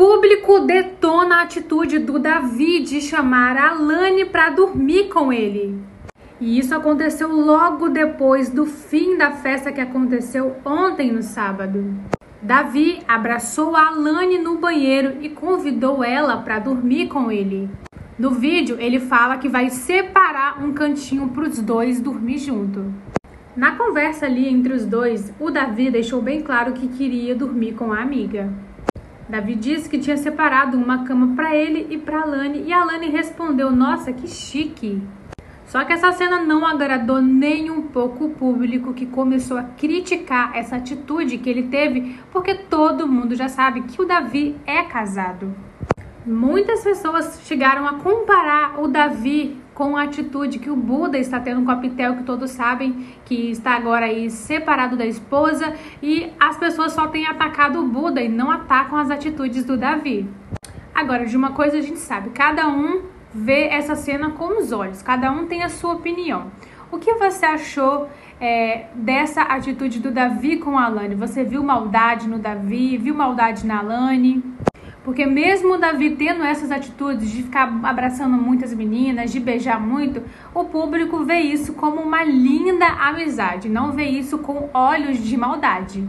público detona a atitude do Davi de chamar a Alane para dormir com ele. E isso aconteceu logo depois do fim da festa que aconteceu ontem no sábado. Davi abraçou a Alane no banheiro e convidou ela para dormir com ele. No vídeo, ele fala que vai separar um cantinho para os dois dormir junto. Na conversa ali entre os dois, o Davi deixou bem claro que queria dormir com a amiga. Davi disse que tinha separado uma cama para ele e para Alane e Alane respondeu: "Nossa, que chique". Só que essa cena não agradou nem um pouco o público que começou a criticar essa atitude que ele teve, porque todo mundo já sabe que o Davi é casado. Muitas pessoas chegaram a comparar o Davi com a atitude que o Buda está tendo com a Pitel, que todos sabem que está agora aí separado da esposa, e as pessoas só têm atacado o Buda e não atacam as atitudes do Davi. Agora, de uma coisa a gente sabe, cada um vê essa cena com os olhos, cada um tem a sua opinião. O que você achou é, dessa atitude do Davi com a Alane? Você viu maldade no Davi? Viu maldade na Alane? Porque mesmo Davi tendo essas atitudes de ficar abraçando muitas meninas, de beijar muito, o público vê isso como uma linda amizade, não vê isso com olhos de maldade.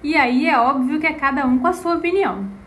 E aí é óbvio que é cada um com a sua opinião.